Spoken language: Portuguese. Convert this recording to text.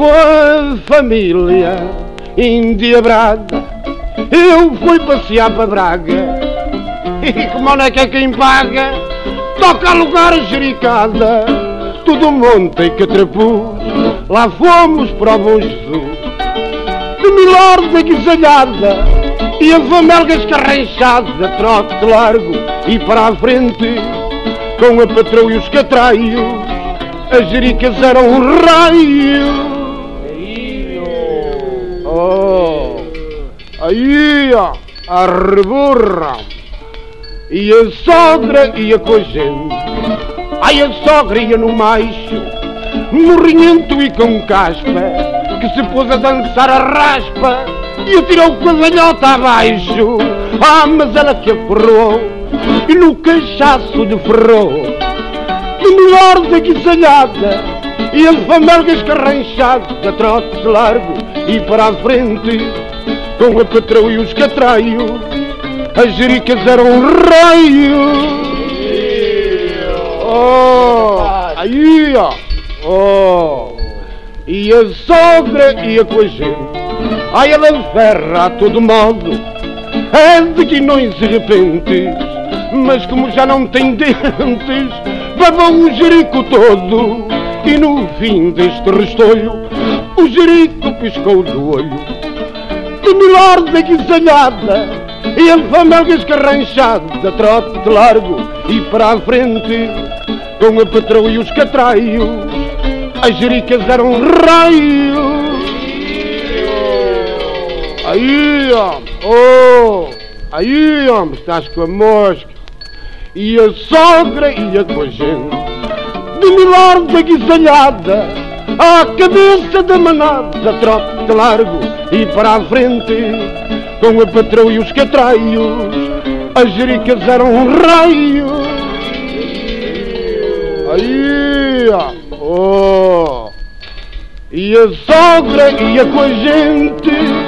com a família endiabrada. Eu fui passear para Braga e como é que é quem paga, toca a jericada. Tudo monte que trapuz, lá fomos para o Bom Jesus. De milord agasalhada e a famelga escarranchada, trote largo e para a frente, com a patroa e os catraios, as jericas eram um raio. Aí, ó, a reburra. E a sogra ia com a gente. Ai, a sogra ia no macho, morrinhento e com caspa, que se pôs a dançar a raspa e atirou com a velhota abaixo. Ah, mas ela que aferrou e no cachaço lhe ferrou. De melhor da guisalhada e a famelga escarranchada, trote largo e para a frente, com a patroa e os catraios, as jericas eram um raio. Oh, aí, ó. Oh, e a sogra ia com a gente. Ai, ela ferra a todo modo, é de guinões e repentes. Mas como já não tem dentes, babou o jerico todo. E no fim deste restolho, o jerico piscou do olho. De milord agasalhada e a famelga escarranchada, trote largo e para a frente, com a patroa e os catraios, as jericas eram um raio. Aí, ó, oh, aí, homem, estás com a mosca. E a sogra com a gente, de milord agasalhada, à cabeça da manada, trote largo e para a frente, com a patroa e os catraios, as jericas eram um raio. Aí, ó, oh, e a sogra ia com a gente